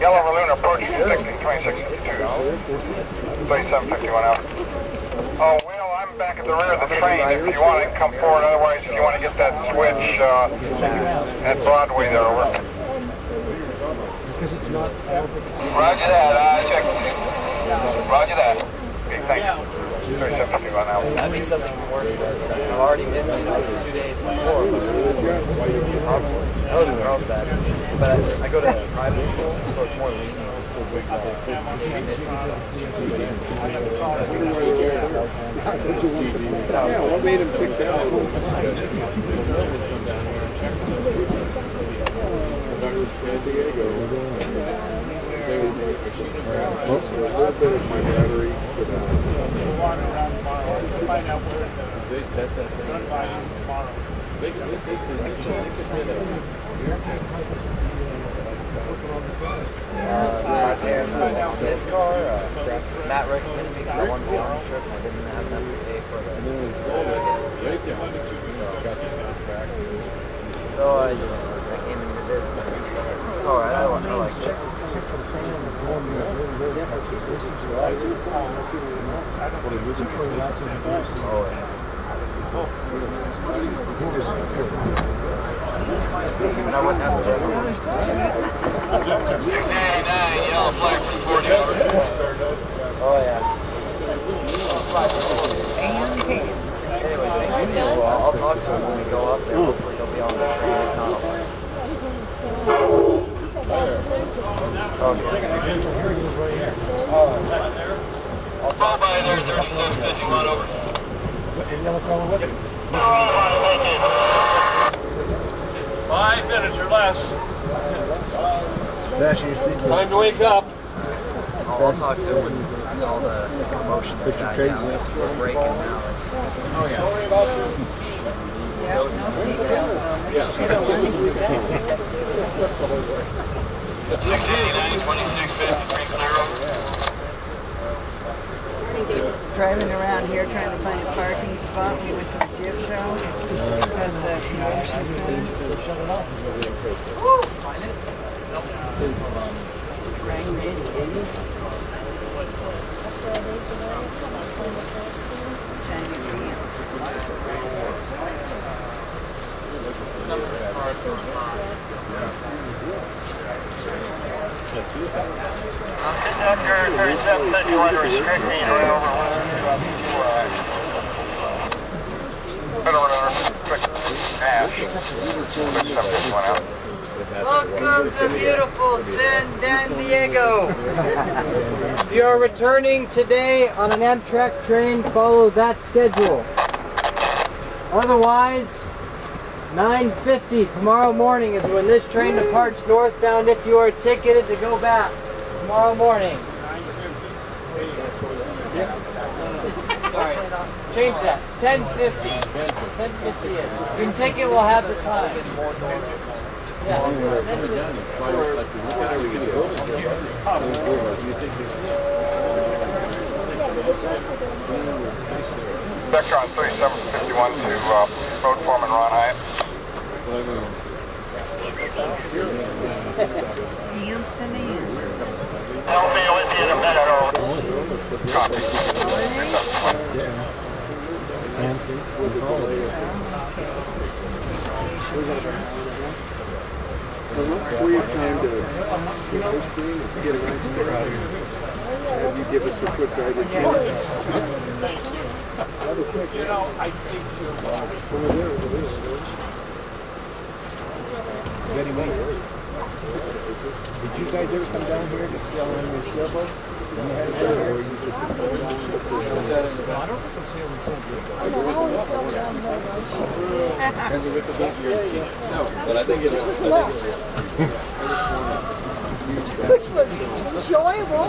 Yellow balloon approaching 1626 3751 out. Oh, Will, I'm back at the rear of the train. If you want to come forward, otherwise, if you want to get that switch uh, at Broadway there. Roger that. Uh, check. Roger that. Okay, thank you. 3751 out. That'd be something with. I've already missed it like two days before. That was bad. But I, I go to private school, so it's more lenient. Yeah, what made him pick that. Most a little bit of my battery for that. Uh, my parents, this car, uh, Matt recommended me because I wanted to be on a trip. And I didn't have enough to pay for the So, so I just I came into this. And it's alright, I, li- I like it. Oh, yeah. And I wouldn't have to just 69, yellow flag for 40 Oh yeah. And Kansas. Anyway, thank you. Well, I'll talk to him when we go up there. Hopefully he'll be on the train. If not, I'll Fall by there, 3751 over. Five minutes or less. Dash your seat. Time to wake up. I'll, I'll talk to him when all the commotion is died crazy down. We're breaking now. Oh, yeah, no seatbelt. 689, 2653 clear over. Driving around here trying to find a parking spot. We went to the gift show at the convention center. Rang red. Shiny green. Conductor 3751 restricting rail Federal runner, quick dash. 3751 out. Welcome to beautiful San Diego. if you are returning today on an Amtrak train, follow that schedule. Otherwise, 9.50 tomorrow morning is when this train departs northbound if you are ticketed to go back. Tomorrow morning. 9.50? Sorry. Change that. 10.50. 10.50. Your ticket will have the time. Yeah. Vectron 3751 to uh, road 4. With you in a minute. Over. Copy. 3751. Before you have time to get this thing, get a nice car out here. Have you give us a quick ride at camp? You know, I think too. Over there, over there, over there. Betty Wayne. Did you guys ever come down here to see on your sailboat? When you had a sailboat? Which was enjoyable.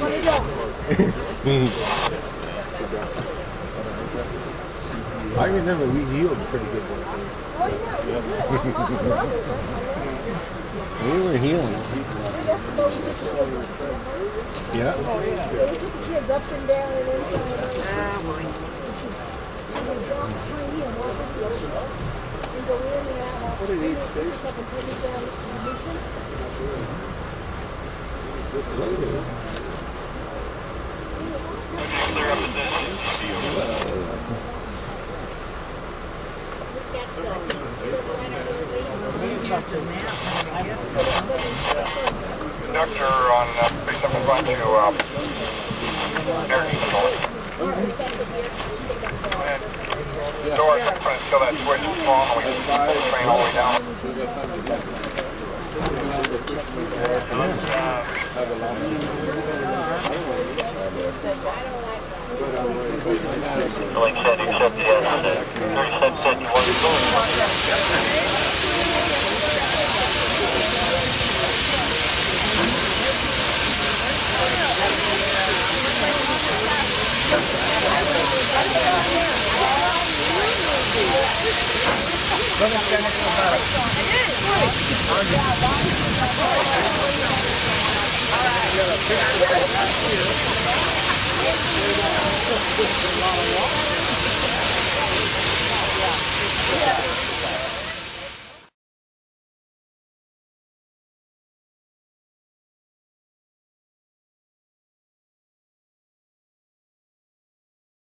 What do you go? I remember we heeled pretty good one day. Oh, yeah, it was good. We were heeling. Yeah. They would the kids up and down and inside. Ah, wine. So we'd walk the tree and walk the ocean and go in and out. What an eight space. Up and take us down the mission. Other representatives to be over there. Look at the Conductor on uh, 375 to uh, air control. And doors in that switch is on. We pull the train all the way down. Like said, except the uh, 37 said you wanted to go. Look at that next one. It is. All right.